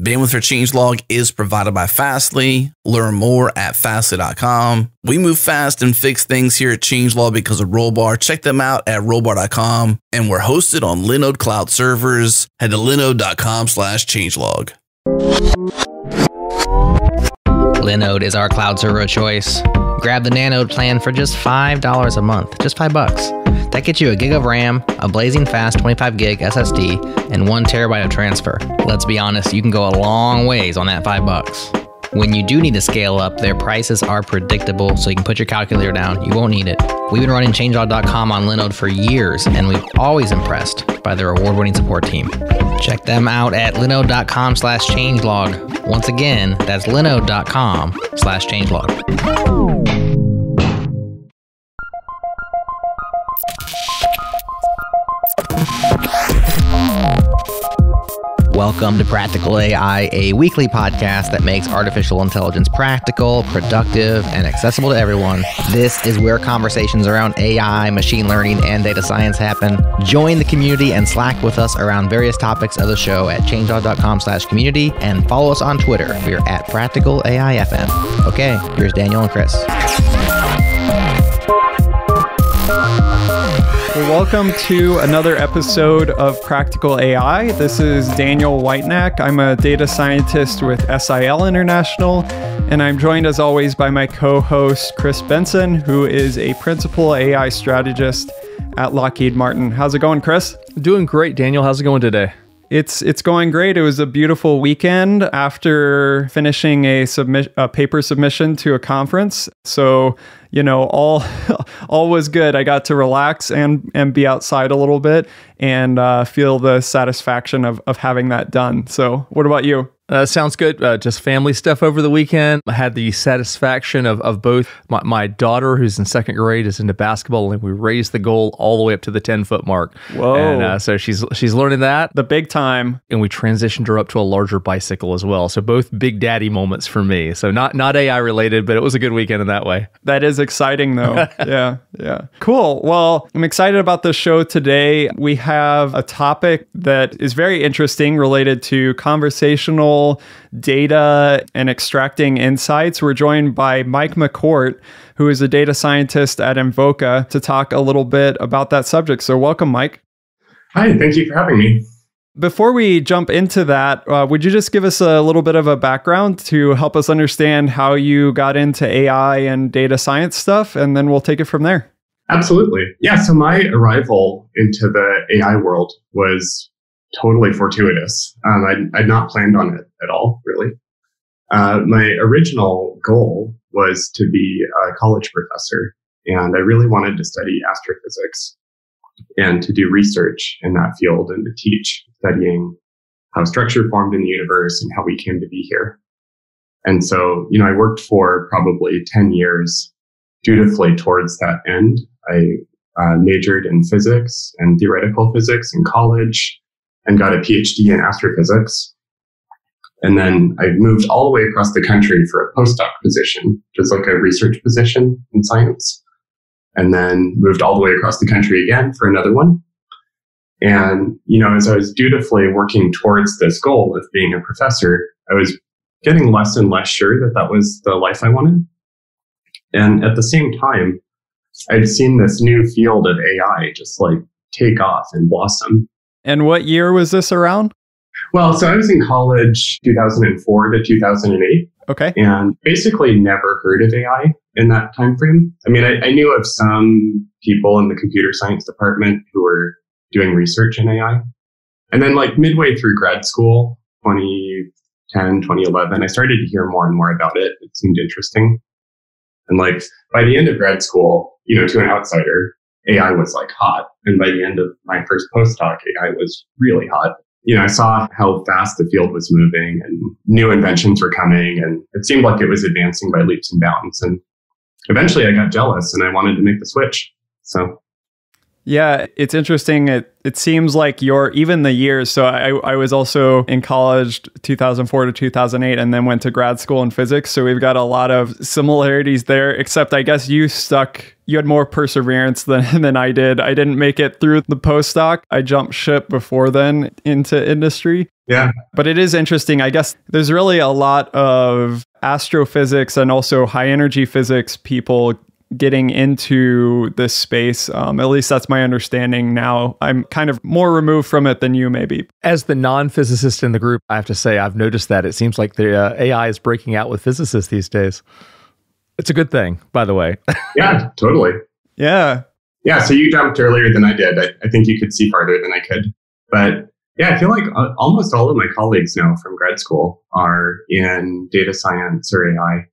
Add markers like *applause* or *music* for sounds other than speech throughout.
Bandwidth for changelog is provided by Fastly. Learn more at fastly.com. We move fast and fix things here at Changelog because of Rollbar. Check them out at rollbar.com. And we're hosted on Linode cloud servers. Head to linode.com slash changelog. Linode is our cloud server of choice. Grab the Nanode plan for just $5 a month, just 5 bucks. That gets you a gig of RAM, a blazing fast 25 gig SSD, and 1 terabyte of transfer. Let's be honest, you can go a long ways on that 5 bucks. When you do need to scale up, their prices are predictable, so you can put your calculator down. You won't need it. We've been running changelog.com on Linode for years, and we've always impressed by their award-winning support team. Check them out at linode.com slash changelog. Once again, that's linode.com slash changelog. Welcome to Practical AI, a weekly podcast that makes artificial intelligence practical, productive, and accessible to everyone. This is where conversations around AI, machine learning, and data science happen. Join the community and Slack with us around various topics of the show at changelog.com slash community and follow us on Twitter. We're at Practical AIFM. Okay, here's Daniel and Chris. Welcome to another episode of Practical AI. This is Daniel Whitenack. I'm a data scientist with SIL International, and I'm joined as always by my co host, Chris Benson, who is a principal AI strategist at Lockheed Martin. How's it going, Chris? Doing great, Daniel. How's it going today? It's it's going great. It was a beautiful weekend after finishing a submit a paper submission to a conference. So you know all *laughs* all was good. I got to relax and and be outside a little bit and uh, feel the satisfaction of of having that done. So what about you? Uh, sounds good. Uh, just family stuff over the weekend. I had the satisfaction of, of both my, my daughter, who's in second grade, is into basketball, and we raised the goal all the way up to the 10 foot mark. Whoa. And uh, so she's she's learning that. The big time. And we transitioned her up to a larger bicycle as well. So both big daddy moments for me. So not, not AI related, but it was a good weekend in that way. That is exciting, though. *laughs* yeah. Yeah. Cool. Well, I'm excited about the show today. We have a topic that is very interesting related to conversational data and extracting insights. We're joined by Mike McCourt, who is a data scientist at Invoca, to talk a little bit about that subject. So, welcome, Mike. Hi, thank you for having me. Before we jump into that, uh, would you just give us a little bit of a background to help us understand how you got into AI and data science stuff? And then we'll take it from there. Absolutely. Yeah. So, my arrival into the AI world was totally fortuitous. Um, I'd, I'd, not planned on it at all, really. Uh, my original goal was to be a college professor, and I really wanted to study astrophysics and to do research in that field and to teach, studying how structure formed in the universe and how we came to be here. And so, you know, I worked for probably 10 years dutifully towards that end. I uh, majored in physics and theoretical physics in college and got a PhD in astrophysics. And then I moved all the way across the country for a postdoc position, which is like a research position in science. And then moved all the way across the country again for another one. And, you know, as I was dutifully working towards this goal of being a professor, I was getting less and less sure that that was the life I wanted. And at the same time, I'd seen this new field of AI just like take off and blossom. And what year was this around? Well, so I was in college 2004 to 2008. Okay. And basically never heard of AI in that time frame. I mean, I, I knew of some people in the computer science department who were doing research in AI. And then like midway through grad school, 2010, 2011, I started to hear more and more about it. It seemed interesting. And like by the end of grad school, you know, to an outsider, AI was like hot. And by the end of my first postdoc, AI was really hot. You know, I saw how fast the field was moving and new inventions were coming and it seemed like it was advancing by leaps and bounds. And eventually I got jealous and I wanted to make the switch. So yeah, it's interesting. It it seems like your even the years. So I I was also in college 2004 to 2008 and then went to grad school in physics. So we've got a lot of similarities there except I guess you stuck you had more perseverance than *laughs* than I did. I didn't make it through the postdoc. I jumped ship before then into industry. Yeah. But it is interesting. I guess there's really a lot of astrophysics and also high energy physics people getting into this space. Um, at least that's my understanding now. I'm kind of more removed from it than you, maybe. As the non physicist in the group, I have to say, I've noticed that it seems like the uh, AI is breaking out with physicists these days. It's a good thing, by the way. *laughs* yeah, totally. Yeah. Yeah. So you jumped earlier than I did. I, I think you could see farther than I could. But yeah, I feel like uh, almost all of my colleagues now from grad school are in data science or AI.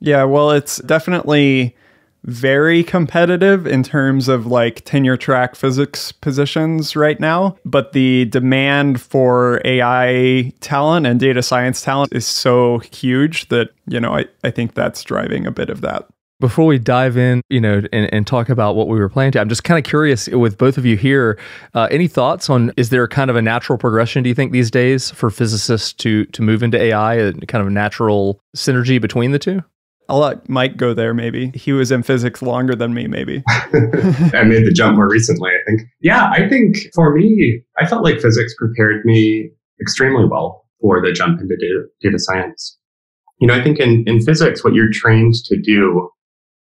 Yeah, well, it's definitely very competitive in terms of like tenure track physics positions right now. But the demand for AI talent and data science talent is so huge that, you know, I, I think that's driving a bit of that. Before we dive in, you know, and, and talk about what we were planning to, I'm just kind of curious with both of you here. Uh, any thoughts on is there kind of a natural progression? Do you think these days for physicists to to move into AI, a kind of a natural synergy between the two? I'll let Mike go there maybe. He was in physics longer than me, maybe. I made the jump more recently, I think. Yeah, I think for me, I felt like physics prepared me extremely well for the jump into data, data science. You know, I think in, in physics, what you're trained to do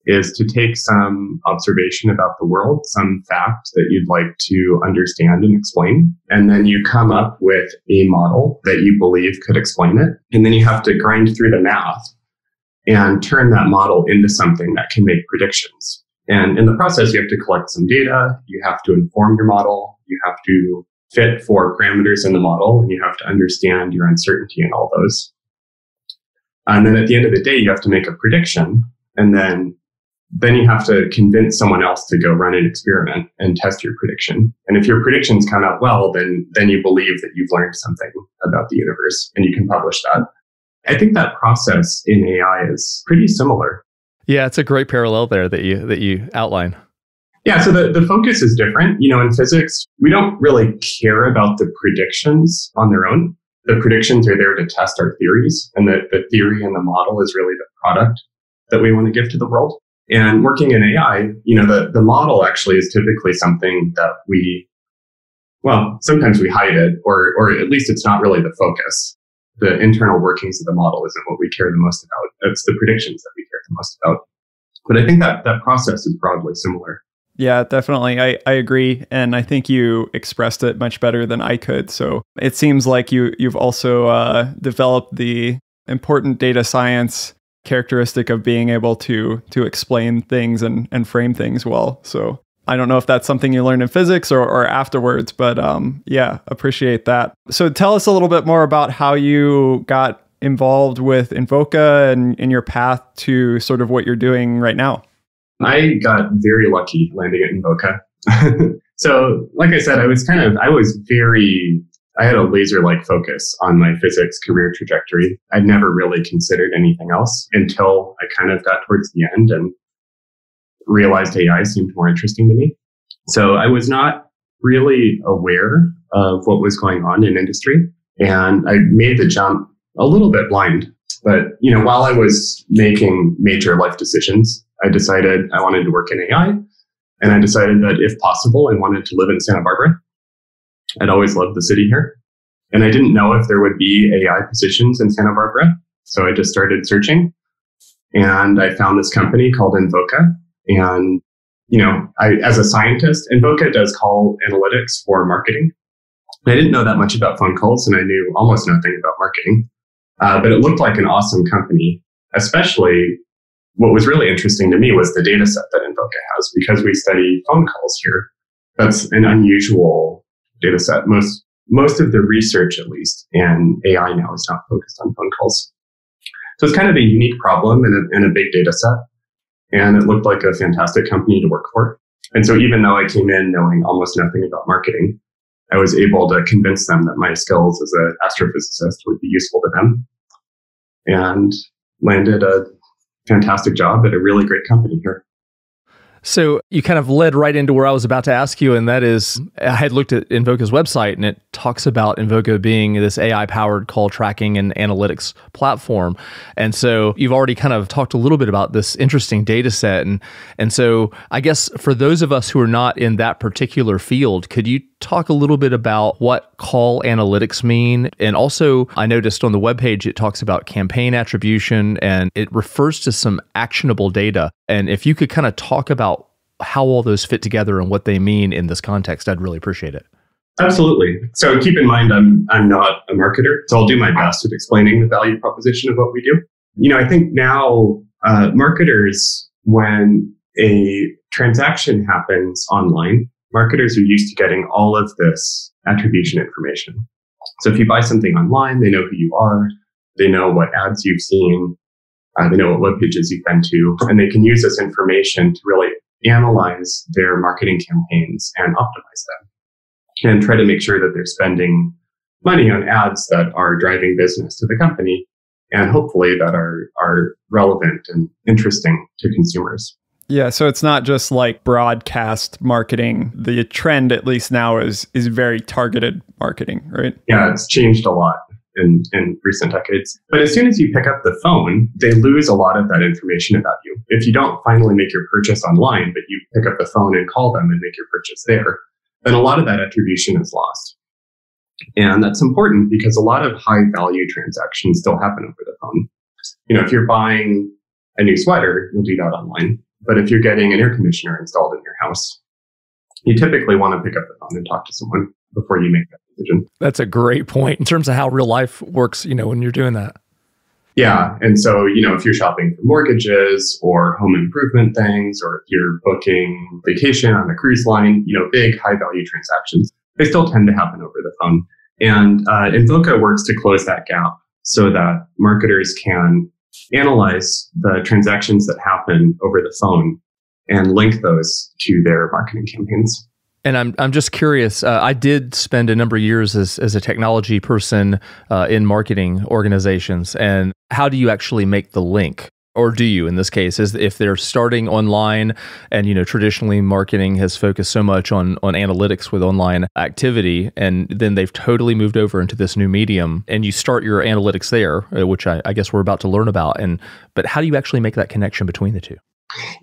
is to take some observation about the world, some fact that you'd like to understand and explain. And then you come up with a model that you believe could explain it. And then you have to grind through the math and turn that model into something that can make predictions. And in the process, you have to collect some data, you have to inform your model, you have to fit for parameters in the model, and you have to understand your uncertainty in all those. And then at the end of the day, you have to make a prediction, and then then you have to convince someone else to go run an experiment and test your prediction. And if your predictions come out well, then then you believe that you've learned something about the universe and you can publish that. I think that process in AI is pretty similar. Yeah, it's a great parallel there that you that you outline. Yeah, so the, the focus is different. You know, in physics, we don't really care about the predictions on their own. The predictions are there to test our theories, and the, the theory and the model is really the product that we want to give to the world. And working in AI, you know, the, the model actually is typically something that we, well, sometimes we hide it, or, or at least it's not really the focus the internal workings of the model isn't what we care the most about. It's the predictions that we care the most about. But I think that that process is broadly similar. Yeah, definitely. I, I agree. And I think you expressed it much better than I could. So it seems like you, you've also uh, developed the important data science characteristic of being able to to explain things and, and frame things well. So I don't know if that's something you learned in physics or, or afterwards, but um, yeah, appreciate that. So tell us a little bit more about how you got involved with Invoca and in your path to sort of what you're doing right now. I got very lucky landing at Invoca. *laughs* so, like I said, I was kind of, I was very, I had a laser like focus on my physics career trajectory. I'd never really considered anything else until I kind of got towards the end and realized AI seemed more interesting to me. So I was not really aware of what was going on in industry. And I made the jump a little bit blind. But, you know, while I was making major life decisions, I decided I wanted to work in AI. And I decided that if possible, I wanted to live in Santa Barbara. I'd always loved the city here. And I didn't know if there would be AI positions in Santa Barbara. So I just started searching and I found this company called Invoca and, you know, I, as a scientist, Invoca does call analytics for marketing. I didn't know that much about phone calls and I knew almost nothing about marketing. Uh, but it looked like an awesome company, especially what was really interesting to me was the data set that Invoca has because we study phone calls here. That's an unusual data set. Most, most of the research, at least, in AI now is not focused on phone calls. So it's kind of a unique problem and a, in a big data set and it looked like a fantastic company to work for. And so even though I came in knowing almost nothing about marketing, I was able to convince them that my skills as an astrophysicist would be useful to them and landed a fantastic job at a really great company here. So you kind of led right into where I was about to ask you, and that is I had looked at Invoca's website and it talks about Invoca being this AI powered call tracking and analytics platform. And so you've already kind of talked a little bit about this interesting data set. And and so I guess for those of us who are not in that particular field, could you talk a little bit about what call analytics mean? And also I noticed on the webpage it talks about campaign attribution and it refers to some actionable data. And if you could kind of talk about how all those fit together and what they mean in this context, I'd really appreciate it. Absolutely. So keep in mind, I'm I'm not a marketer, so I'll do my best at explaining the value proposition of what we do. You know, I think now uh, marketers, when a transaction happens online, marketers are used to getting all of this attribution information. So if you buy something online, they know who you are, they know what ads you've seen, uh, they know what web pages you've been to, and they can use this information to really analyze their marketing campaigns and optimize them and try to make sure that they're spending money on ads that are driving business to the company and hopefully that are are relevant and interesting to consumers. Yeah, so it's not just like broadcast marketing. The trend at least now is is very targeted marketing, right? Yeah, it's changed a lot in, in recent decades. But as soon as you pick up the phone, they lose a lot of that information about you. If you don't finally make your purchase online, but you pick up the phone and call them and make your purchase there, then a lot of that attribution is lost. And that's important because a lot of high value transactions still happen over the phone. You know, if you're buying a new sweater, you'll do that online. But if you're getting an air conditioner installed in your house, you typically want to pick up the phone and talk to someone before you make that decision. That's a great point in terms of how real life works, you know, when you're doing that. Yeah. And so, you know, if you're shopping for mortgages or home improvement things, or if you're booking vacation on a cruise line, you know, big high value transactions, they still tend to happen over the phone. And uh, Invoca works to close that gap so that marketers can analyze the transactions that happen over the phone and link those to their marketing campaigns. And I'm I'm just curious. Uh, I did spend a number of years as as a technology person uh, in marketing organizations. And how do you actually make the link? Or do you in this case is if they're starting online and you know traditionally marketing has focused so much on on analytics with online activity and then they've totally moved over into this new medium and you start your analytics there uh, which I, I guess we're about to learn about and but how do you actually make that connection between the two?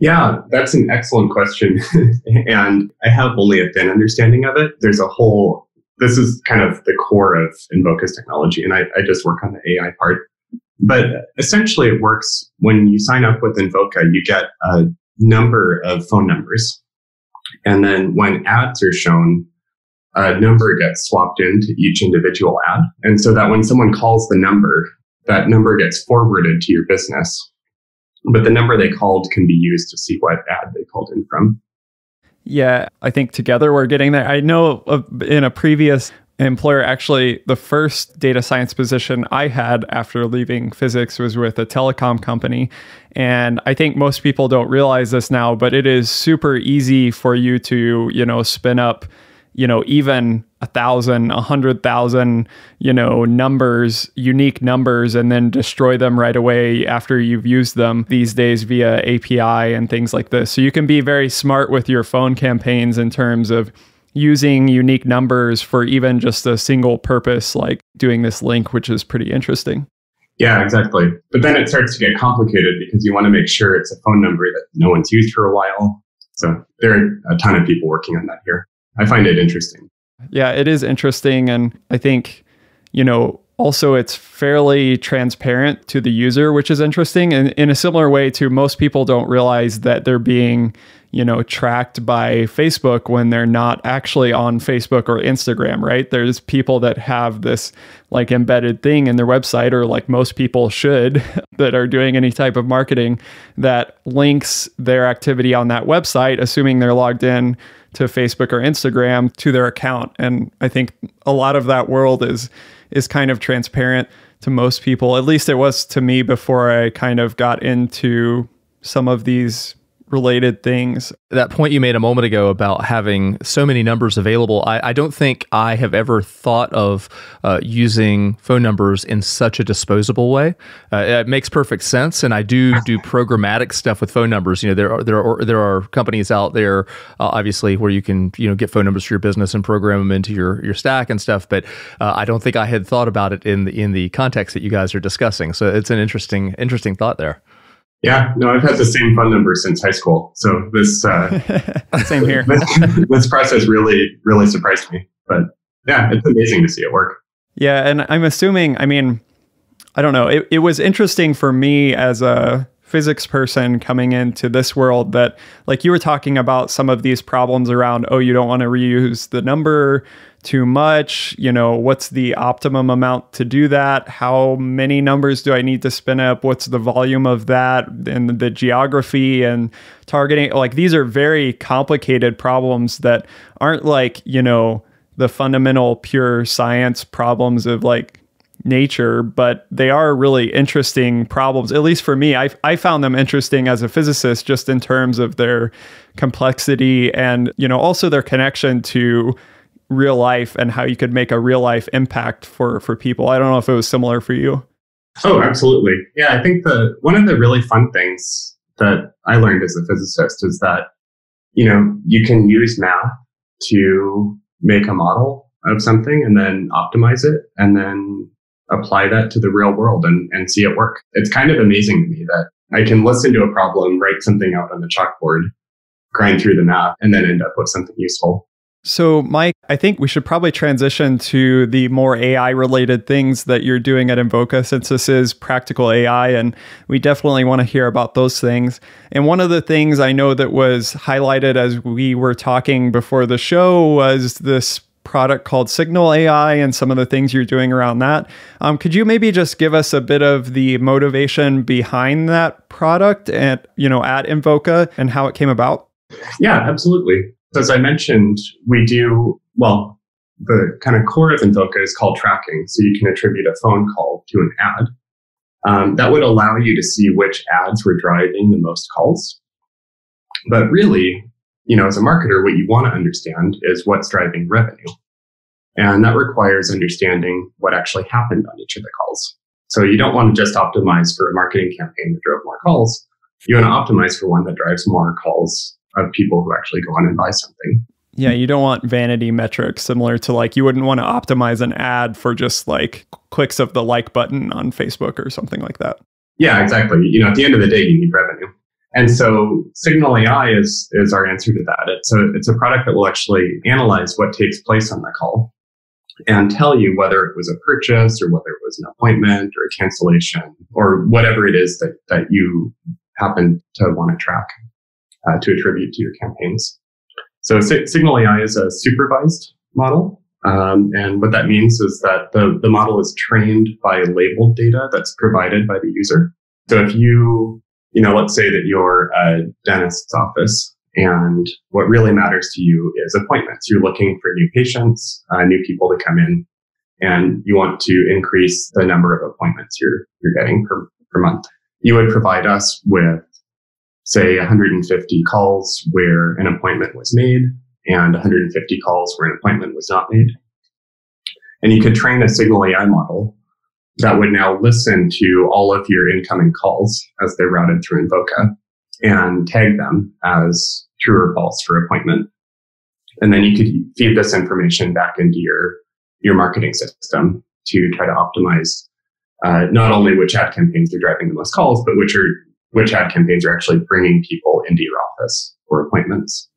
Yeah, that's an excellent question. *laughs* and I have only a thin understanding of it. There's a whole, this is kind of the core of Invoca's technology, and I, I just work on the AI part. But essentially, it works when you sign up with Invoca, you get a number of phone numbers. And then when ads are shown, a number gets swapped into each individual ad. And so that when someone calls the number, that number gets forwarded to your business but the number they called can be used to see what ad they called in from. Yeah, I think together we're getting there. I know in a previous employer, actually, the first data science position I had after leaving physics was with a telecom company. And I think most people don't realize this now, but it is super easy for you to, you know, spin up you know, even a thousand, a hundred thousand, you know, numbers, unique numbers, and then destroy them right away after you've used them these days via API and things like this. So you can be very smart with your phone campaigns in terms of using unique numbers for even just a single purpose, like doing this link, which is pretty interesting. Yeah, exactly. But then it starts to get complicated because you want to make sure it's a phone number that no one's used for a while. So there are a ton of people working on that here. I find it interesting. Yeah, it is interesting. And I think, you know, also it's fairly transparent to the user, which is interesting. And in a similar way to most people don't realize that they're being, you know, tracked by Facebook when they're not actually on Facebook or Instagram, right? There's people that have this like embedded thing in their website, or like most people should *laughs* that are doing any type of marketing that links their activity on that website, assuming they're logged in to Facebook or Instagram to their account. And I think a lot of that world is is kind of transparent to most people. At least it was to me before I kind of got into some of these related things. That point you made a moment ago about having so many numbers available, I, I don't think I have ever thought of uh, using phone numbers in such a disposable way. Uh, it makes perfect sense, and I do do *laughs* programmatic stuff with phone numbers. You know, there are there are there are companies out there, uh, obviously, where you can you know get phone numbers for your business and program them into your your stack and stuff. But uh, I don't think I had thought about it in the in the context that you guys are discussing. So it's an interesting interesting thought there. Yeah, no, I've had the same phone number since high school. So this uh, *laughs* same here. *laughs* this, this process really, really surprised me. But yeah, it's amazing to see it work. Yeah, and I'm assuming. I mean, I don't know. It it was interesting for me as a physics person coming into this world that like you were talking about some of these problems around oh you don't want to reuse the number too much? You know what's the optimum amount to do that? How many numbers do i need to spin up? What's the volume of that and the geography and targeting? Like these are very complicated problems that aren't like you know the fundamental pure science problems of like nature, but they are really interesting problems. At least for me, I, I found them interesting as a physicist, just in terms of their complexity and you know also their connection to real life and how you could make a real life impact for for people. I don't know if it was similar for you. Oh, absolutely. Yeah, I think the one of the really fun things that I learned as a physicist is that you know you can use math to make a model of something and then optimize it and then apply that to the real world and, and see it work. It's kind of amazing to me that I can listen to a problem, write something out on the chalkboard, grind through the math, and then end up with something useful. So, Mike, I think we should probably transition to the more AI related things that you're doing at Invoca since this is practical AI, and we definitely want to hear about those things. And one of the things I know that was highlighted as we were talking before the show was this product called Signal AI and some of the things you're doing around that. Um, could you maybe just give us a bit of the motivation behind that product and you know at Invoca and how it came about? Yeah, absolutely. As I mentioned, we do well. The kind of core of Invoca is call tracking, so you can attribute a phone call to an ad. Um, that would allow you to see which ads were driving the most calls. But really, you know, as a marketer, what you want to understand is what's driving revenue. And that requires understanding what actually happened on each of the calls. So you don't want to just optimize for a marketing campaign that drove more calls. You want to optimize for one that drives more calls of people who actually go on and buy something. Yeah, you don't want vanity metrics similar to like you wouldn't want to optimize an ad for just like clicks of the like button on Facebook or something like that. Yeah, exactly. You know, at the end of the day, you need revenue. And so Signal AI is, is our answer to that. It's a, it's a product that will actually analyze what takes place on the call and tell you whether it was a purchase or whether it was an appointment or a cancellation or whatever it is that, that you happen to want to track uh, to attribute to your campaigns. So Signal AI is a supervised model. Um, and what that means is that the, the model is trained by labeled data that's provided by the user. So if you you know, let's say that you're a dentist's office and what really matters to you is appointments. You're looking for new patients, uh, new people to come in, and you want to increase the number of appointments you're, you're getting per, per month. You would provide us with, say, 150 calls where an appointment was made and 150 calls where an appointment was not made. And you could train a signal AI model that would now listen to all of your incoming calls as they're routed through Invoca and tag them as true or false for appointment. And then you could feed this information back into your, your marketing system to try to optimize uh, not only which ad campaigns are driving the most calls, but which are which ad campaigns are actually bringing people into your office for appointments.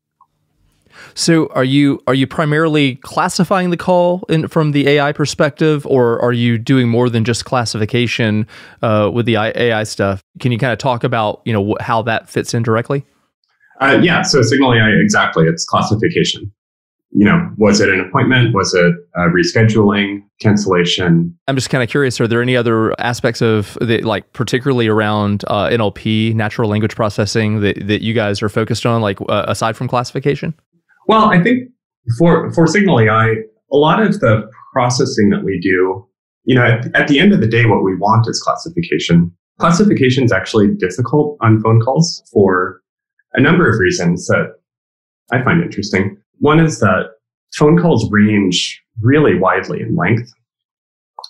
So are you are you primarily classifying the call in, from the AI perspective, or are you doing more than just classification uh, with the AI stuff? Can you kind of talk about you know how that fits in directly? Uh, yeah, so Signal AI exactly it's classification. You know, was it an appointment? Was it rescheduling, cancellation? I'm just kind of curious. Are there any other aspects of the like, particularly around uh, NLP, natural language processing, that that you guys are focused on, like uh, aside from classification? Well, I think for for Signal AI, a lot of the processing that we do, you know, at, at the end of the day, what we want is classification. Classification is actually difficult on phone calls for a number of reasons that I find interesting. One is that phone calls range really widely in length.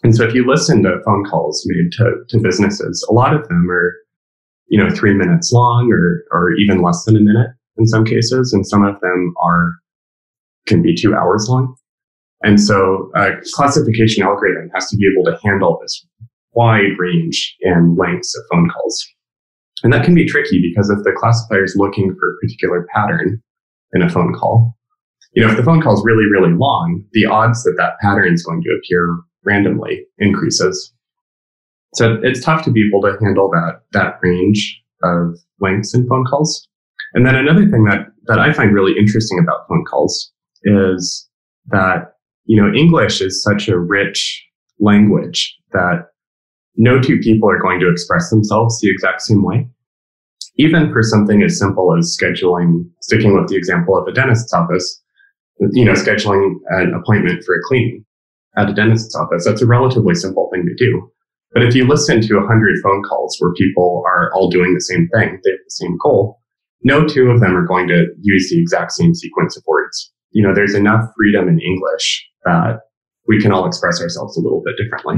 And so if you listen to phone calls made to, to businesses, a lot of them are, you know, three minutes long or, or even less than a minute in some cases. And some of them are, can be two hours long. And so a classification algorithm has to be able to handle this wide range in lengths of phone calls. And that can be tricky because if the classifier is looking for a particular pattern in a phone call, you know, if the phone call is really, really long, the odds that that pattern is going to appear randomly increases. So it's tough to be able to handle that, that range of lengths in phone calls. And then another thing that, that I find really interesting about phone calls is that, you know, English is such a rich language that no two people are going to express themselves the exact same way. Even for something as simple as scheduling, sticking with the example of a dentist's office, you know, scheduling an appointment for a cleaning at a dentist's office, that's a relatively simple thing to do. But if you listen to a hundred phone calls where people are all doing the same thing, they have the same goal, no two of them are going to use the exact same sequence of words. You know, there's enough freedom in English that we can all express ourselves a little bit differently.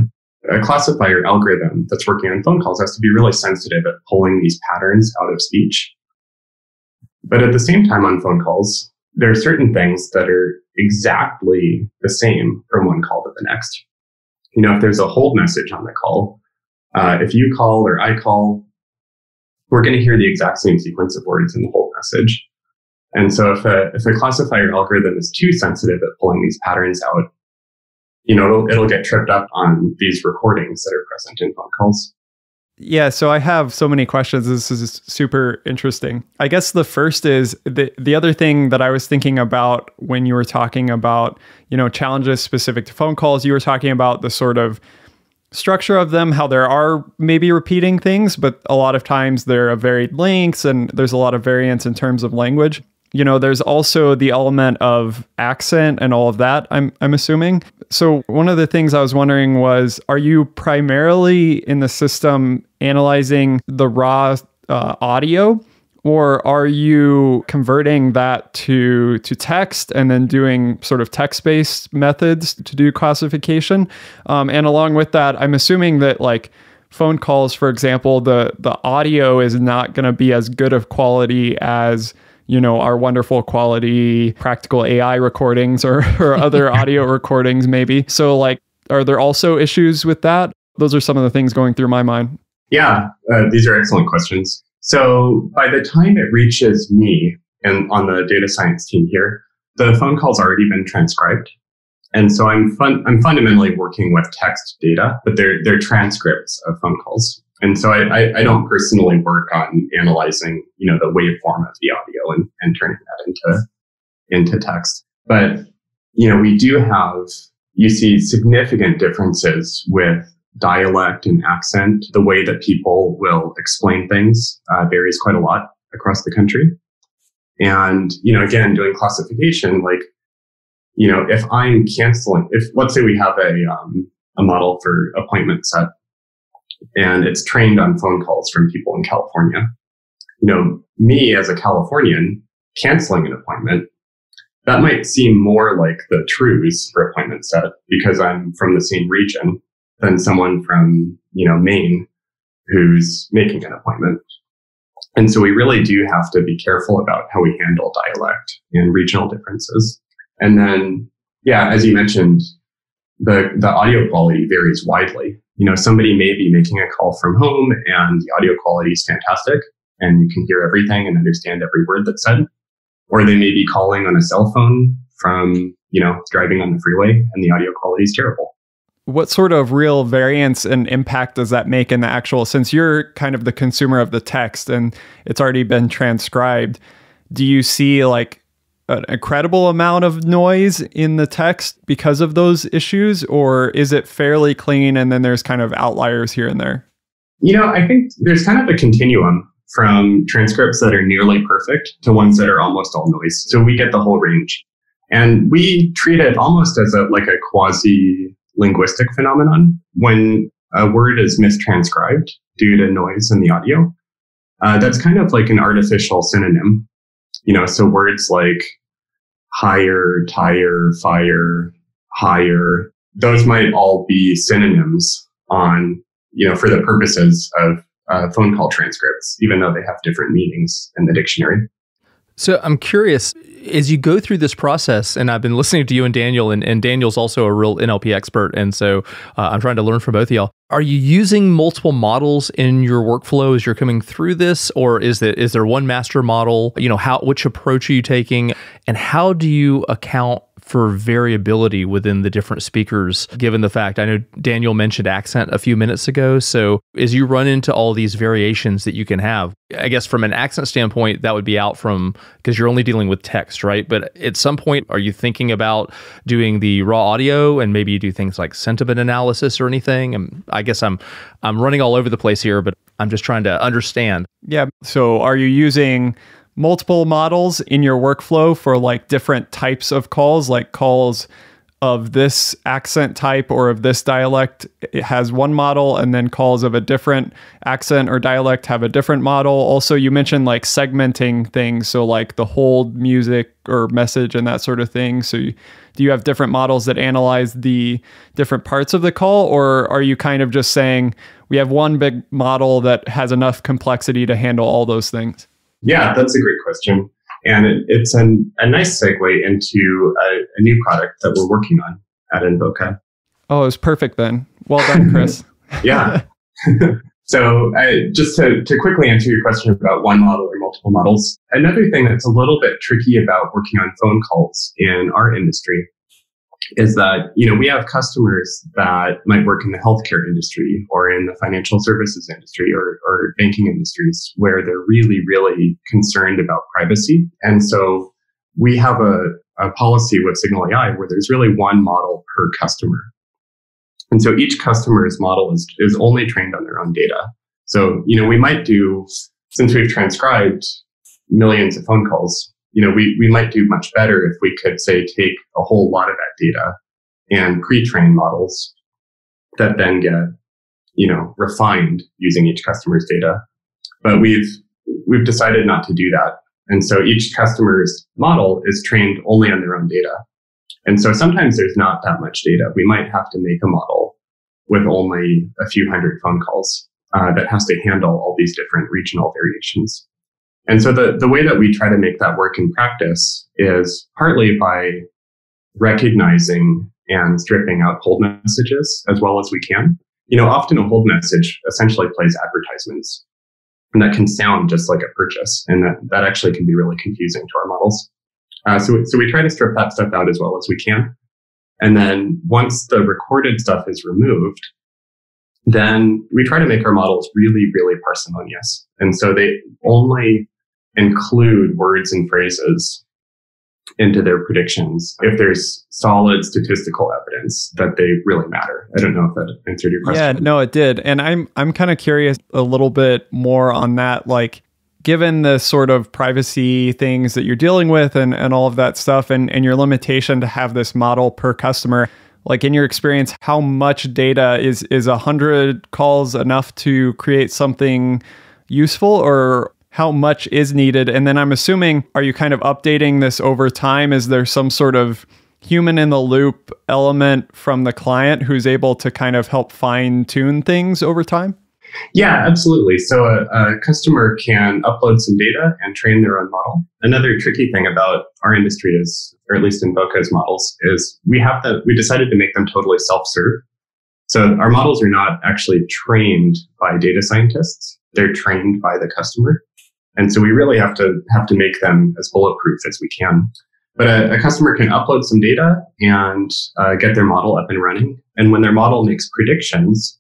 A classifier algorithm that's working on phone calls has to be really sensitive at pulling these patterns out of speech. But at the same time on phone calls, there are certain things that are exactly the same from one call to the next. You know, if there's a hold message on the call, uh, if you call or I call, we're going to hear the exact same sequence of words in the hold message. And so if a, if a classifier algorithm is too sensitive at pulling these patterns out, you know, it'll, it'll get tripped up on these recordings that are present in phone calls. Yeah, so I have so many questions. This is super interesting. I guess the first is the the other thing that I was thinking about when you were talking about, you know, challenges specific to phone calls, you were talking about the sort of structure of them, how there are maybe repeating things, but a lot of times there are varied lengths and there's a lot of variance in terms of language you know there's also the element of accent and all of that i'm i'm assuming so one of the things i was wondering was are you primarily in the system analyzing the raw uh, audio? Or are you converting that to to text and then doing sort of text based methods to do classification? Um, and along with that i'm assuming that like phone calls for example the the audio is not going to be as good of quality as you know, our wonderful quality practical AI recordings or, *laughs* or other *laughs* audio recordings, maybe. So, like, are there also issues with that? Those are some of the things going through my mind. Yeah, uh, these are excellent questions. So, by the time it reaches me and on the data science team here, the phone call's already been transcribed. And so I'm fun, I'm fundamentally working with text data, but they're, they're transcripts of phone calls. And so I, I, I, don't personally work on analyzing, you know, the waveform of the audio and, and turning that into, into text. But, you know, we do have, you see significant differences with dialect and accent. The way that people will explain things uh, varies quite a lot across the country. And, you know, again, doing classification, like, you know, if I'm canceling, if let's say we have a, um, a model for appointment set and it's trained on phone calls from people in California. You know, me as a Californian canceling an appointment, that might seem more like the trues for appointment set because I'm from the same region than someone from, you know, Maine who's making an appointment. And so we really do have to be careful about how we handle dialect and regional differences. And then, yeah, as you mentioned, the, the audio quality varies widely you know, somebody may be making a call from home and the audio quality is fantastic and you can hear everything and understand every word that's said. Or they may be calling on a cell phone from, you know, driving on the freeway and the audio quality is terrible. What sort of real variance and impact does that make in the actual, since you're kind of the consumer of the text and it's already been transcribed, do you see like an incredible amount of noise in the text because of those issues, or is it fairly clean and then there's kind of outliers here and there? You know, I think there's kind of a continuum from transcripts that are nearly perfect to ones that are almost all noise. So we get the whole range. And we treat it almost as a like a quasi linguistic phenomenon when a word is mistranscribed due to noise in the audio. Uh, that's kind of like an artificial synonym. You know, so words like higher, tire, fire, higher, those might all be synonyms on, you know, for the purposes of uh, phone call transcripts, even though they have different meanings in the dictionary. So I'm curious, as you go through this process, and I've been listening to you and Daniel, and, and Daniel's also a real NLP expert, and so uh, I'm trying to learn from both of y'all. Are you using multiple models in your workflow as you're coming through this, or is that is there one master model? You know, how which approach are you taking, and how do you account for variability within the different speakers, given the fact I know Daniel mentioned accent a few minutes ago. So, as you run into all these variations that you can have, I guess from an accent standpoint, that would be out from because you're only dealing with text, right? But at some point, are you thinking about doing the raw audio and maybe you do things like sentiment analysis or anything? And I guess I'm I'm running all over the place here, but I'm just trying to understand. Yeah. So, are you using multiple models in your workflow for like different types of calls, like calls of this accent type or of this dialect. It has one model and then calls of a different accent or dialect have a different model. Also you mentioned like segmenting things so like the hold music or message and that sort of thing. So you, do you have different models that analyze the different parts of the call or are you kind of just saying we have one big model that has enough complexity to handle all those things yeah, that's a great question. And it, it's an, a nice segue into a, a, new product that we're working on at Invoca. Oh, it was perfect then. Well done, Chris. *laughs* *laughs* yeah. *laughs* so, uh, just to, to quickly answer your question about one model or multiple models, another thing that's a little bit tricky about working on phone calls in our industry is that you know we have customers that might work in the healthcare industry or in the financial services industry or, or banking industries where they're really really concerned about privacy. And so we have a, a policy with signal ai where there's really one model per customer. And so each customer's model is, is only trained on their own data. So you know we might do since we've transcribed millions of phone calls you know, we, we might do much better if we could say take a whole lot of that data and pre-train models that then get, you know, refined using each customer's data. But we've, we've decided not to do that. And so each customer's model is trained only on their own data. And so sometimes there's not that much data. We might have to make a model with only a few hundred phone calls uh, that has to handle all these different regional variations. And so the, the way that we try to make that work in practice is partly by recognizing and stripping out hold messages as well as we can. You know, often a hold message essentially plays advertisements and that can sound just like a purchase. And that, that actually can be really confusing to our models. Uh, so, so we try to strip that stuff out as well as we can. And then once the recorded stuff is removed, then we try to make our models really, really parsimonious. And so they only include words and phrases into their predictions if there's solid statistical evidence that they really matter. I don't know if that answered your question. Yeah, no, it did. And I'm I'm kind of curious a little bit more on that. Like given the sort of privacy things that you're dealing with and, and all of that stuff and, and your limitation to have this model per customer, like in your experience, how much data is is a hundred calls enough to create something useful or how much is needed? And then I'm assuming, are you kind of updating this over time? Is there some sort of human in the loop element from the client who's able to kind of help fine tune things over time? Yeah, absolutely. So a, a, customer can upload some data and train their own model. Another tricky thing about our industry is, or at least Invoca's models, is we have that we decided to make them totally self-serve. So our models are not actually trained by data scientists; they're trained by the customer. And so we really have to have to make them as bulletproof as we can. But a, a customer can upload some data and uh, get their model up and running. And when their model makes predictions,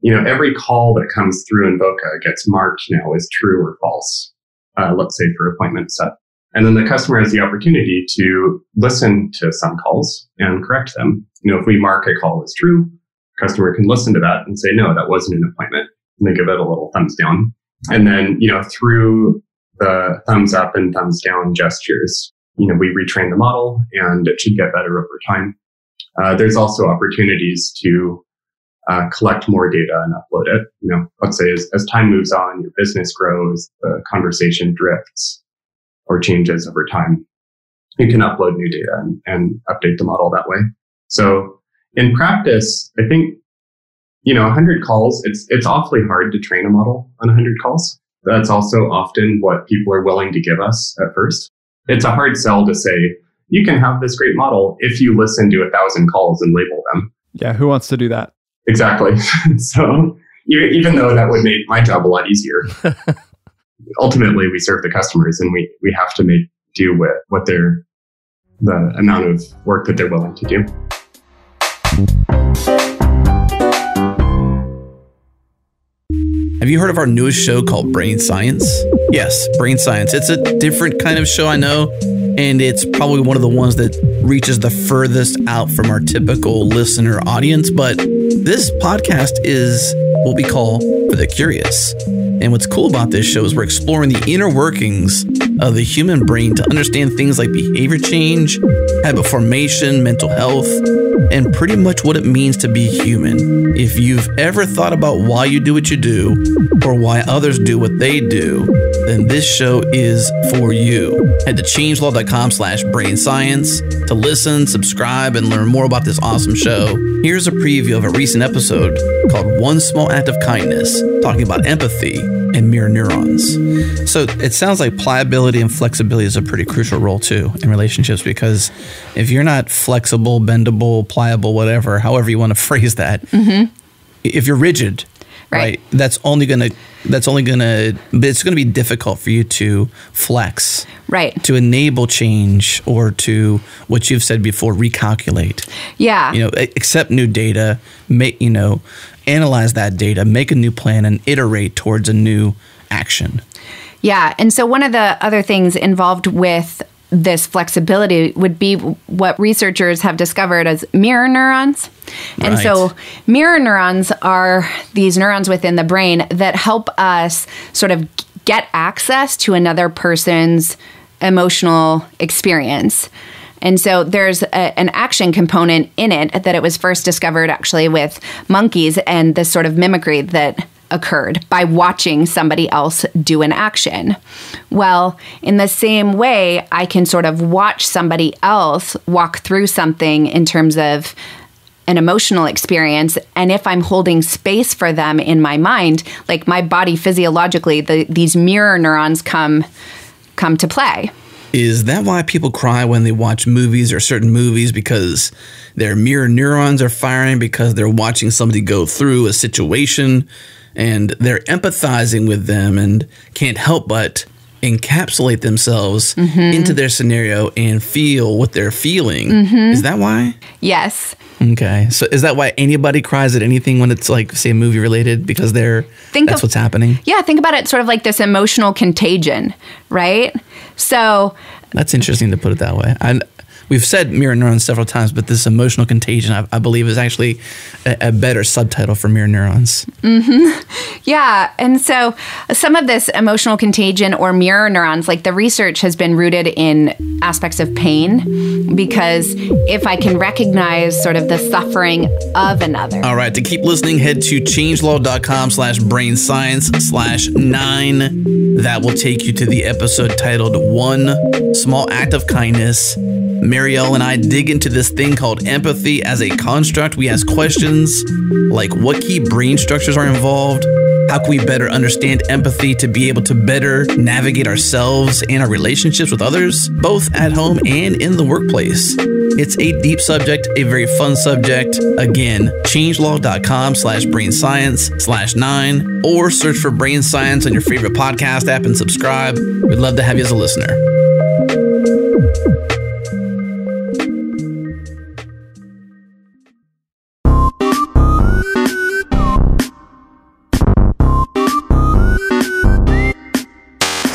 you know, every call that comes through Invoca gets marked now as true or false. Uh, let's say for appointment set. And then the customer has the opportunity to listen to some calls and correct them. You know, if we mark a call as true, customer can listen to that and say, no, that wasn't an appointment. And they give it a little thumbs down. And then, you know, through the thumbs up and thumbs down gestures, you know, we retrain the model and it should get better over time. Uh, there's also opportunities to uh, collect more data and upload it. You know, let's say as, as time moves on, your business grows, the conversation drifts or changes over time. You can upload new data and, and update the model that way. So in practice, I think, you know, 100 calls, it's, it's awfully hard to train a model on 100 calls. That's also often what people are willing to give us at first. It's a hard sell to say, you can have this great model if you listen to a thousand calls and label them. Yeah, who wants to do that? Exactly. *laughs* so even though that would make my job a lot easier, *laughs* ultimately we serve the customers and we, we have to make do with what they're the amount of work that they're willing to do. Have you heard of our newest show called Brain Science? Yes, Brain Science. It's a different kind of show, I know, and it's probably one of the ones that reaches the furthest out from our typical listener audience. But this podcast is what we call for the curious. And what's cool about this show is we're exploring the inner workings of the human brain to understand things like behavior change, habit formation, mental health, and pretty much what it means to be human. If you've ever thought about why you do what you do or why others do what they do, then this show is for you. Head to changelog.com slash brain science to listen, subscribe, and learn more about this awesome show. Here's a preview of a recent episode called One Small Act of Kindness, talking about empathy and mirror neurons. So it sounds like pliability and flexibility is a pretty crucial role too in relationships because if you're not flexible, bendable, pliable, whatever, however you want to phrase that, mm-hmm. if you're rigid, right. right, that's only going to that's only going to it's going to be difficult for you to flex right to enable change or to what you've said before recalculate yeah you know accept new data make you know analyze that data make a new plan and iterate towards a new action yeah and so one of the other things involved with this flexibility would be what researchers have discovered as mirror neurons. And right. so, mirror neurons are these neurons within the brain that help us sort of get access to another person's emotional experience. And so there's a, an action component in it that it was first discovered actually with monkeys and this sort of mimicry that occurred by watching somebody else do an action. Well, in the same way, I can sort of watch somebody else walk through something in terms of an emotional experience and if i'm holding space for them in my mind like my body physiologically the, these mirror neurons come come to play. Is that why people cry when they watch movies or certain movies? Because their mirror neurons are firing because they're watching somebody go through a situation and they're empathizing with them and can't help but encapsulate themselves mm-hmm. into their scenario and feel what they're feeling. Mm-hmm. Is that why? Yes. Okay. So is that why anybody cries at anything when it's like say movie related because they're think that's of, what's happening? Yeah, think about it sort of like this emotional contagion, right? So That's interesting to put it that way. I we've said mirror neurons several times, but this emotional contagion, I, I believe, is actually a, a, better subtitle for mirror neurons. Mm-hmm. *laughs* Yeah. And so some of this emotional contagion or mirror neurons, like the research has been rooted in aspects of pain, because if I can recognize sort of the suffering of another. All right. To keep listening, head to changelog.com slash brain science slash nine. That will take you to the episode titled One Small Act of Kindness Mireille and I dig into this thing called empathy as a construct. We ask questions like what key brain structures are involved? How can we better understand empathy to be able to better navigate ourselves and our relationships with others, both at home and in the workplace? It's a deep subject, a very fun subject. Again, changelog.com slash brain science slash nine, or search for brain science on your favorite podcast app and subscribe. We'd love to have you as a listener.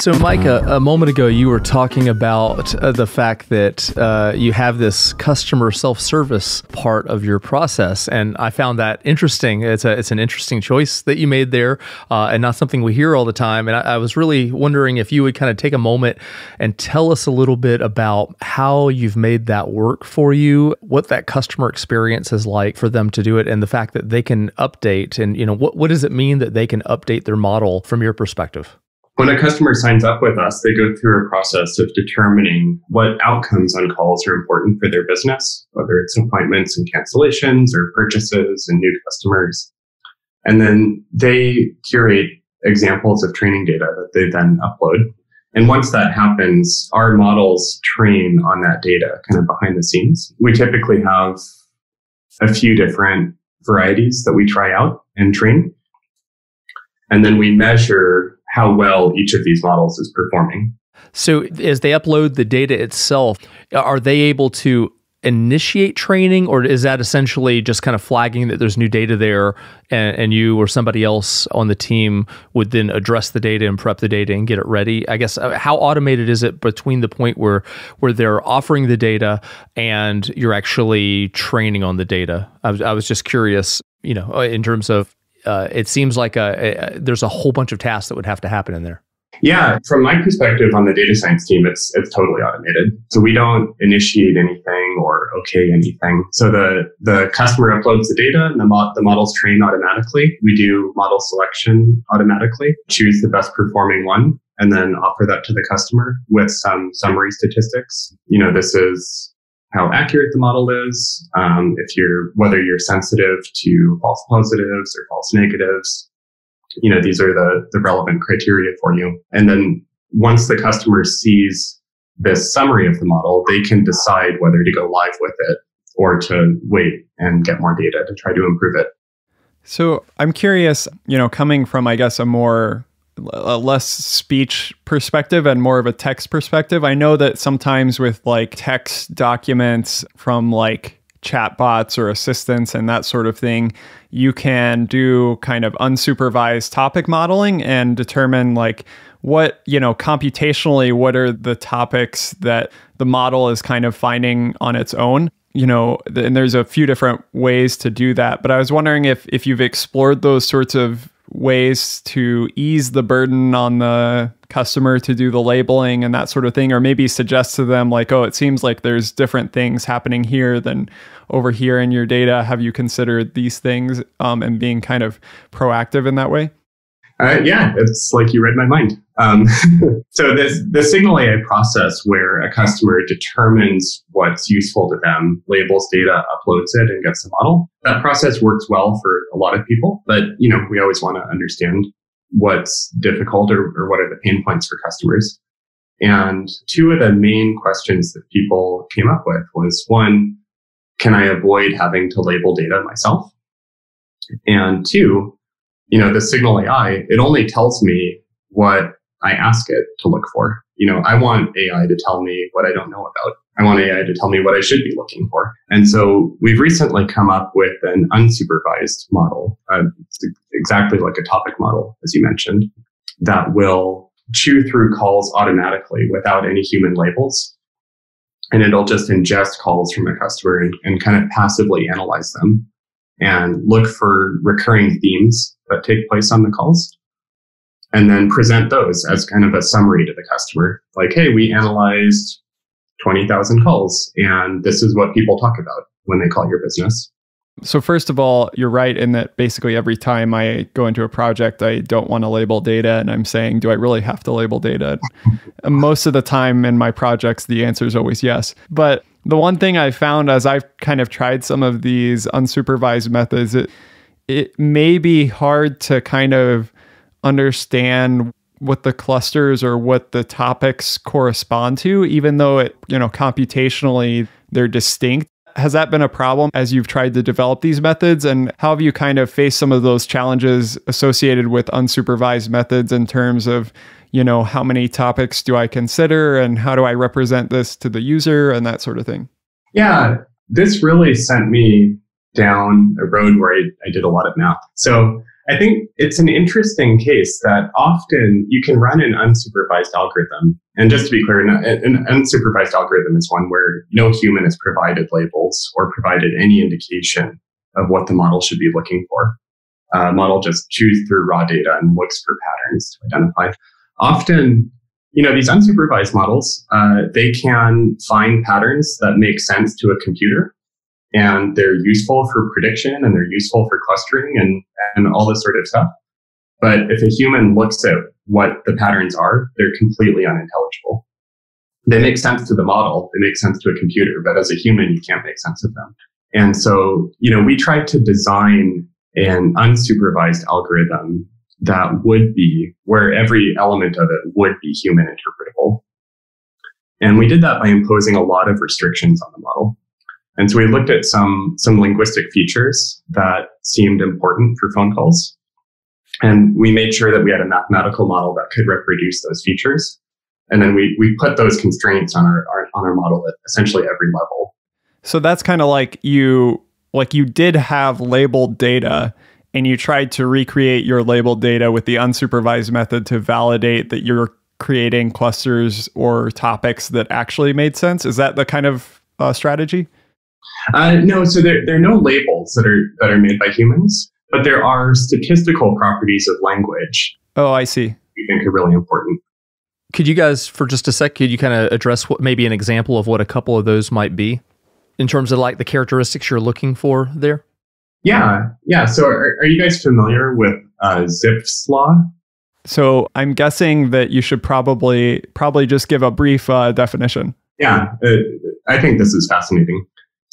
So, Mike, a, a, moment ago, you were talking about uh, the fact that uh, you have this customer self-service part of your process, and I found that interesting. It's a it's an interesting choice that you made there, uh, and not something we hear all the time. And I, I was really wondering if you would kind of take a moment and tell us a little bit about how you've made that work for you, what that customer experience is like for them to do it, and the fact that they can update. And you know, what what does it mean that they can update their model from your perspective? When a customer signs up with us, they go through a process of determining what outcomes on calls are important for their business, whether it's appointments and cancellations or purchases and new customers. And then they curate examples of training data that they then upload. And once that happens, our models train on that data kind of behind the scenes. We typically have a few different varieties that we try out and train. And then we measure how well each of these models is performing. So, as they upload the data itself, are they able to initiate training, or is that essentially just kind of flagging that there's new data there, and, and, you or somebody else on the team would then address the data and prep the data and get it ready? I guess uh, how automated is it between the point where where they're offering the data and you're actually training on the data? I was, I was just curious, you know, uh, in terms of uh, it seems like a, a, there's a whole bunch of tasks that would have to happen in there. Yeah, from my perspective on the data science team, it's it's totally automated. So we don't initiate anything or okay anything. So the the customer uploads the data and the mo- the models train automatically. We do model selection automatically, choose the best performing one, and then offer that to the customer with some summary statistics. You know, this is how accurate the model is, um, if you're whether you're sensitive to false positives or false negatives. You know, these are the the relevant criteria for you. And then once the customer sees this summary of the model, they can decide whether to go live with it or to wait and get more data to try to improve it. So I'm curious, you know, coming from, I guess, a more a less speech perspective and more of a text perspective. I know that sometimes with like text documents from like chatbots or assistants and that sort of thing, you can do kind of unsupervised topic modeling and determine like what, you know, computationally, what are the topics that the model is kind of finding on its own you know and there's a few different ways to do that but i was wondering if if you've explored those sorts of ways to ease the burden on the customer to do the labeling and that sort of thing or maybe suggest to them like oh it seems like there's different things happening here than over here in your data. Have you considered these things? Um, and being kind of proactive in that way. Uh, yeah, it's like you read my mind. Um, *laughs* so this the signal AI process where a customer determines what's useful to them, labels data, uploads it, and gets a model. That process works well for a lot of people, but you know we always want to understand what's difficult or, or what are the pain points for customers. And two of the main questions that people came up with was one, can I avoid having to label data myself? And two, you know, the signal AI, it only tells me what I ask it to look for. You know, I want AI to tell me what I don't know about. I want AI to tell me what I should be looking for. And so we've recently come up with an unsupervised model, uh, exactly like a topic model, as you mentioned, that will chew through calls automatically without any human labels. And it'll just ingest calls from a customer and, and kind of passively analyze them and look for recurring themes that take place on the calls and then present those as kind of a summary to the customer. Like, hey, we analyzed 20,000 calls and this is what people talk about when they call your business. So, first of all, you're right in that basically every time I go into a project, I don't want to label data. And I'm saying, do I really have to label data? *laughs* Most of the time in my projects, the answer is always yes. But the one thing I found as I've kind of tried some of these unsupervised methods, it, it may be hard to kind of understand what the clusters or what the topics correspond to, even though it, you know, computationally they're distinct. Has that been a problem as you've tried to develop these methods? And how have you kind of faced some of those challenges associated with unsupervised methods in terms of you know, how many topics do I consider and how do I represent this to the user and that sort of thing? Yeah, this really sent me down a road where I, I did a lot of math. So I think it's an interesting case that often you can run an unsupervised algorithm. And just to be clear, an unsupervised algorithm is one where no human is provided labels or provided any indication of what the model should be looking for. Uh, model just chews through raw data and looks for patterns to identify. Often, you know, these unsupervised models, uh, they can find patterns that make sense to a computer and they're useful for prediction and they're useful for clustering and, and all this sort of stuff. But if a human looks at what the patterns are, they're completely unintelligible. They make sense to the model, they make sense to a computer, but as a human, you can't make sense of them. And so, you know, we tried to design an unsupervised algorithm that would be where every element of it would be human interpretable. And we did that by imposing a lot of restrictions on the model. And so we looked at some, some linguistic features that seemed important for phone calls. And we made sure that we had a mathematical model that could reproduce those features. And then we, we put those constraints on our, our on our model at essentially every level. So that's kind of like you like you did have labeled data and you tried to recreate your labeled data with the unsupervised method to validate that you're creating clusters or topics that actually made sense. Is that the kind of uh, strategy? Uh, no, so there, there are no labels that are that are made by humans, but there are statistical properties of language. Oh, I see. You think are really important. Could you guys, for just a sec, could you kind of address what maybe an example of what a couple of those might be in terms of like the characteristics you're looking for there? Yeah, yeah. So are, are you guys familiar with uh, Zipf's law? So I'm guessing that you should probably probably just give a brief uh, definition. Yeah, uh, I think this is fascinating.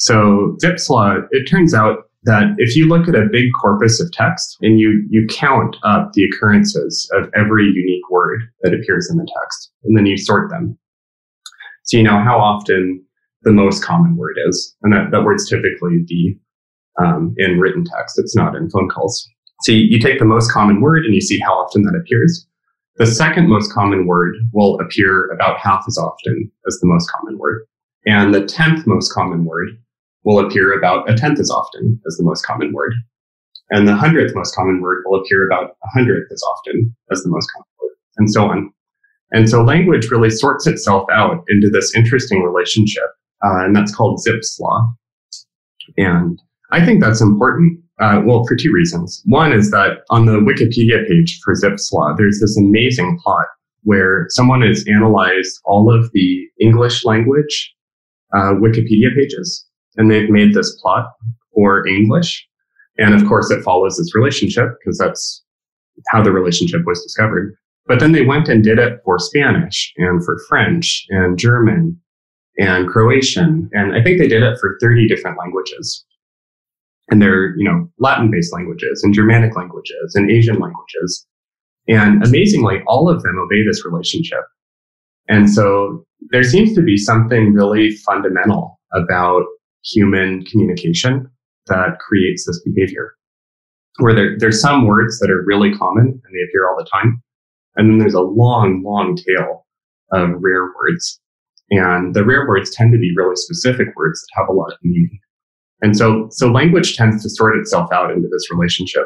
So Zipf's law, it turns out that if you look at a big corpus of text and you, you count up the occurrences of every unique word that appears in the text, and then you sort them. So you know how often the most common word is. And that, that word's typically the um, in written text. It's not in phone calls. So you, you take the most common word and you see how often that appears. The second most common word will appear about half as often as the most common word. And the tenth most common word will appear about a tenth as often as the most common word. And the hundredth most common word will appear about a hundredth as often as the most common word, and so on. And so language really sorts itself out into this interesting relationship, uh, and that's called Zipf's law. And I think that's important. Uh, well, for two reasons. One is that on the Wikipedia page for Zipf's law, there's this amazing plot where someone has analyzed all of the English language uh, Wikipedia pages and they've made this plot for English. And of course, it follows this relationship because that's how the relationship was discovered. But then they went and did it for Spanish and for French and German and Croatian. And I think they did it for 30 different languages. And they're, you know, Latin based languages and Germanic languages and Asian languages. And amazingly, all of them obey this relationship. And so there seems to be something really fundamental about human communication that creates this behavior. Where there, there's some words that are really common and they appear all the time. And then there's a long, long tail of rare words. And the rare words tend to be really specific words that have a lot of meaning. And so, so language tends to sort itself out into this relationship.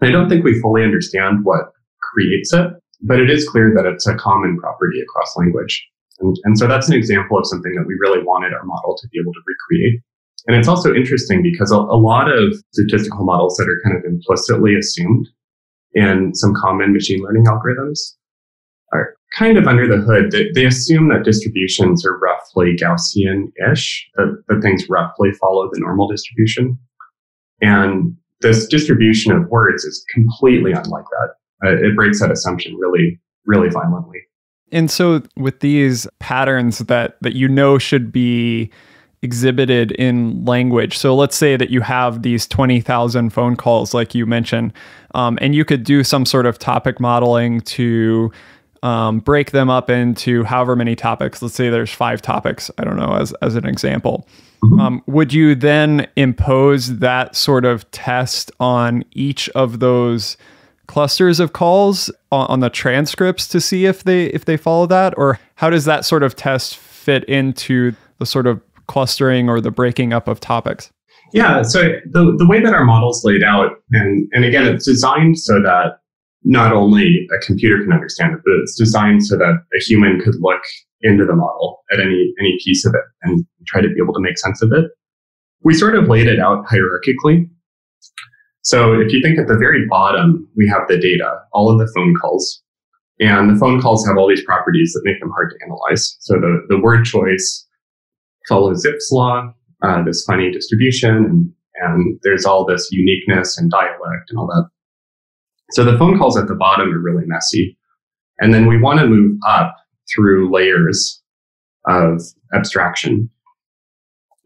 I don't think we fully understand what creates it, but it is clear that it's a common property across language. And, and so that's an example of something that we really wanted our model to be able to recreate. And it's also interesting because a, a lot of statistical models that are kind of implicitly assumed in some common machine learning algorithms are kind of under the hood. They, they assume that distributions are roughly Gaussian-ish, that, that things roughly follow the normal distribution. And this distribution of words is completely unlike that. Uh, it breaks that assumption really, really violently. And so with these patterns that that you know should be exhibited in language. So let's say that you have these 20,000 phone calls, like you mentioned, um, and you could do some sort of topic modeling to um, break them up into however many topics. Let's say there's five topics, I don't know, as, as an example. Mm-hmm. Um, would you then impose that sort of test on each of those clusters of calls on, on the transcripts to see if they if they follow that or how does that sort of test fit into the sort of clustering or the breaking up of topics? Yeah. So the, the way that our model's laid out, and, and again, it's designed so that not only a computer can understand it, but it's designed so that a human could look into the model at any, any piece of it and try to be able to make sense of it. We sort of laid it out hierarchically. So if you think at the very bottom, we have the data, all of the phone calls. And the phone calls have all these properties that make them hard to analyze. So the, the word choice follows Zipf's law, uh, this funny distribution, and, and there's all this uniqueness and dialect and all that. So the phone calls at the bottom are really messy. And then we want to move up through layers of abstraction.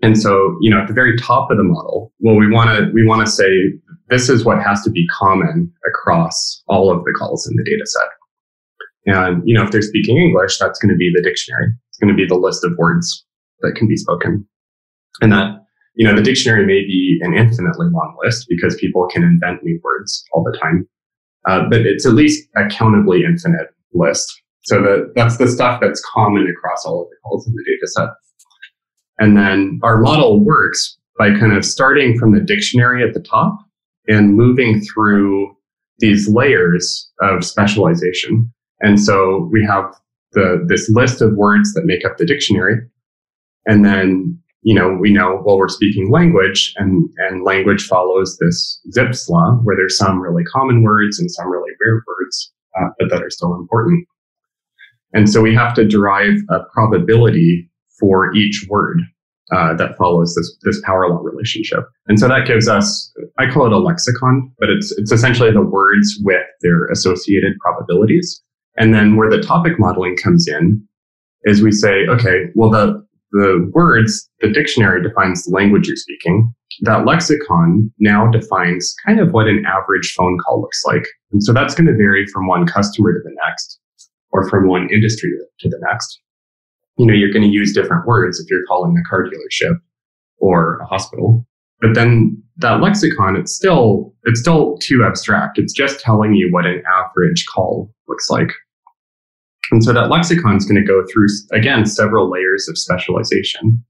And so, you know, at the very top of the model, well, we want to, we want to say this is what has to be common across all of the calls in the data set. And, you know, if they're speaking English, that's going to be the dictionary. It's going to be the list of words that can be spoken. And that, you know, the dictionary may be an infinitely long list because people can invent new words all the time. Uh, but it's at least a countably infinite list. So that, that's the stuff that's common across all of the calls in the data set. And then our model works by kind of starting from the dictionary at the top and moving through these layers of specialization. And so we have the, this list of words that make up the dictionary. And then, you know, we know, well, we're speaking language and, and language follows this Zipf's law where there's some really common words and some really rare words, uh, but that are still important. And so we have to derive a probability for each word uh, that follows this, this power law relationship. And so that gives us, I call it a lexicon, but it's, it's essentially the words with their associated probabilities. And then where the topic modeling comes in is we say, okay, well, the, the words, the dictionary defines the language you're speaking. That lexicon now defines kind of what an average phone call looks like. And so that's going to vary from one customer to the next or from one industry to the next. You know, you're going to use different words if you're calling a car dealership or a hospital. But then that lexicon, it's still, it's still too abstract. It's just telling you what an average call looks like. And so that lexicon is going to go through, again, several layers of specialization.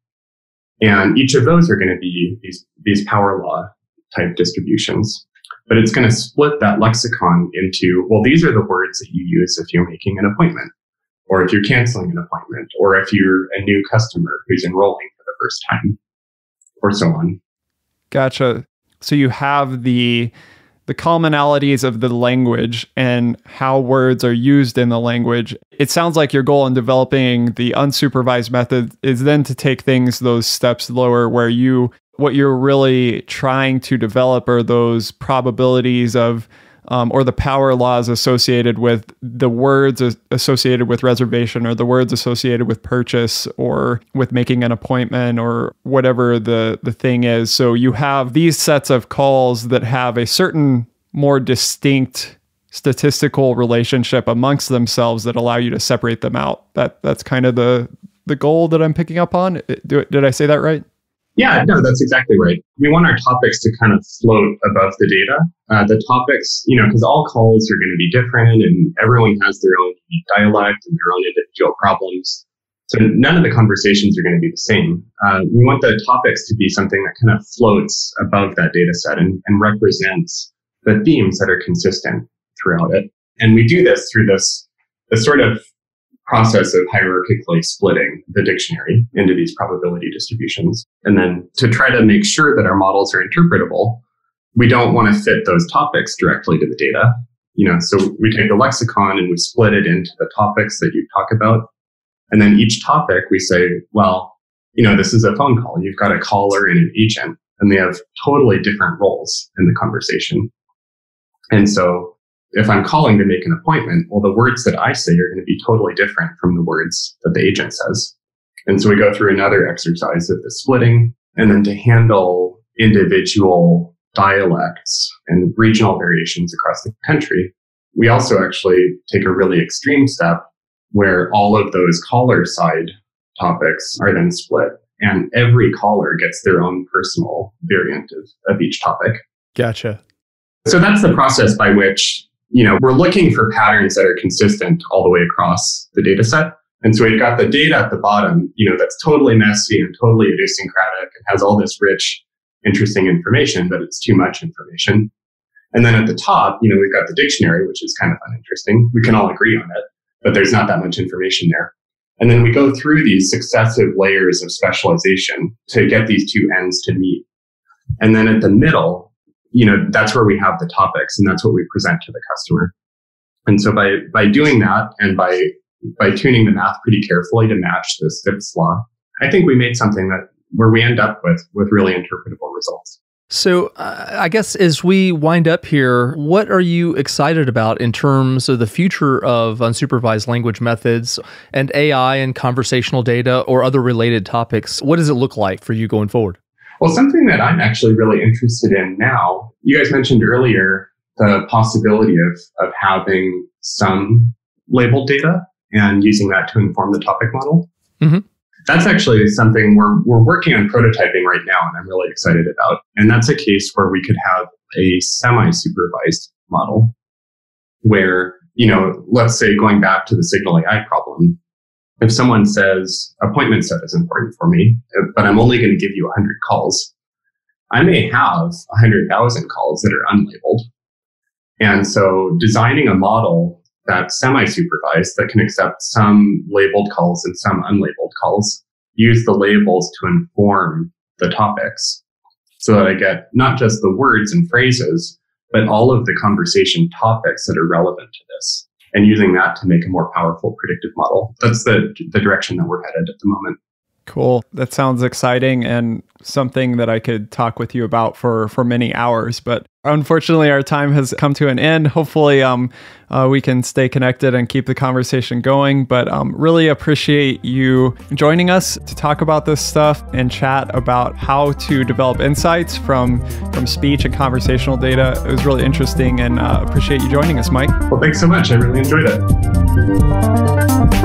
And each of those are going to be these, these power law type distributions. But it's going to split that lexicon into, well, these are the words that you use if you're making an appointment, or if you're canceling an appointment, or if you're a new customer who's enrolling for the first time, or so on. Gotcha. So you have the the commonalities of the language and how words are used in the language. It sounds like your goal in developing the unsupervised method is then to take things those steps lower where you what you're really trying to develop are those probabilities of um, or the power laws associated with the words associated with reservation or the words associated with purchase or with making an appointment or whatever the, the thing is. So you have these sets of calls that have a certain more distinct statistical relationship amongst themselves that allow you to separate them out. That that's kind of the the goal that I'm picking up on. Did, did I say that right? Yeah, no, that's exactly right. We want our topics to kind of float above the data. Uh, the topics, you know, because all calls are going to be different and everyone has their own dialect and their own individual problems. So none of the conversations are going to be the same. Uh, we want the topics to be something that kind of floats above that data set and, and represents the themes that are consistent throughout it. And we do this through this, this sort of process of hierarchically splitting the dictionary into these probability distributions. And then to try to make sure that our models are interpretable, we don't want to fit those topics directly to the data. You know, so we take the lexicon and we split it into the topics that you talk about. And then each topic we say, well, you know, this is a phone call. You've got a caller and an agent and they have totally different roles in the conversation. And so if I'm calling to make an appointment, well, the words that I say are going to be totally different from the words that the agent says. And so we go through another exercise of the splitting and then to handle individual dialects and regional variations across the country. We also actually take a really extreme step where all of those caller side topics are then split and every caller gets their own personal variant of, of each topic. Gotcha. So that's the process by which you know, we're looking for patterns that are consistent all the way across the data set. And so we've got the data at the bottom, you know, that's totally messy and totally idiosyncratic and has all this rich interesting information, but it's too much information. And then at the top, you know, we've got the dictionary, which is kind of uninteresting. We can all agree on it, but there's not that much information there. And then we go through these successive layers of specialization to get these two ends to meet. And then at the middle, you know, that's where we have the topics and that's what we present to the customer. And so by, by doing that and by, by tuning the math pretty carefully to match the Zipf's law, I think we made something that where we end up with, with really interpretable results. So, uh, I guess as we wind up here, what are you excited about in terms of the future of unsupervised language methods and AI and conversational data or other related topics? What does it look like for you going forward? Well, something that I'm actually really interested in now, you guys mentioned earlier the possibility of, of having some labeled data and using that to inform the topic model. Mm-hmm that's actually something we're, we're working on prototyping right now and I'm really excited about. And that's a case where we could have a semi-supervised model where, you know, let's say going back to the signal AI problem, if someone says appointment set is important for me, but I'm only going to give you 100 calls, I may have 100,000 calls that are unlabeled. And so designing a model that's semi-supervised that can accept some labeled calls and some unlabeled calls. Use the labels to inform the topics so that I get not just the words and phrases, but all of the conversation topics that are relevant to this and using that to make a more powerful predictive model. That's the, the direction that we're headed at the moment. Cool. That sounds exciting and something that I could talk with you about for for many hours. But unfortunately, our time has come to an end. Hopefully, um, uh, we can stay connected and keep the conversation going. But um, really appreciate you joining us to talk about this stuff and chat about how to develop insights from from speech and conversational data. It was really interesting, and uh, appreciate you joining us, Mike. Well, thanks so much. I really enjoyed it.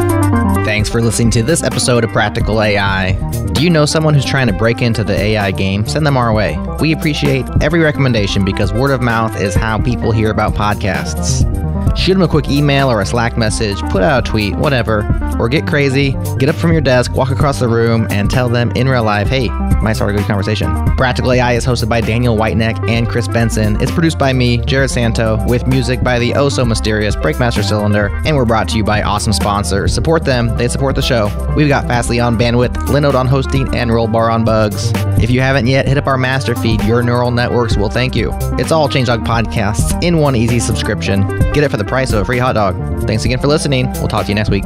Thanks for listening to this episode of Practical AI. Do you know someone who's trying to break into the AI game? Send them our way. We appreciate every recommendation because word of mouth is how people hear about podcasts. Shoot them a quick email or a Slack message, put out a tweet, whatever, or get crazy, get up from your desk, walk across the room, and tell them in real life, hey, might start a good conversation. Practical AI is hosted by Daniel Whitenack and Chris Benson. It's produced by me, Jerod Santo, with music by the oh so mysterious Breakmaster Cylinder, and we're brought to you by awesome sponsors. Support them, they support the show. We've got Fastly on bandwidth, Linode on hosting, and Rollbar on bugs. If you haven't yet, hit up our master feed. Your neural networks will thank you. It's all Changelog podcasts in one easy subscription. Get it for the price of a free hot dog. Thanks again for listening. We'll talk to you next week.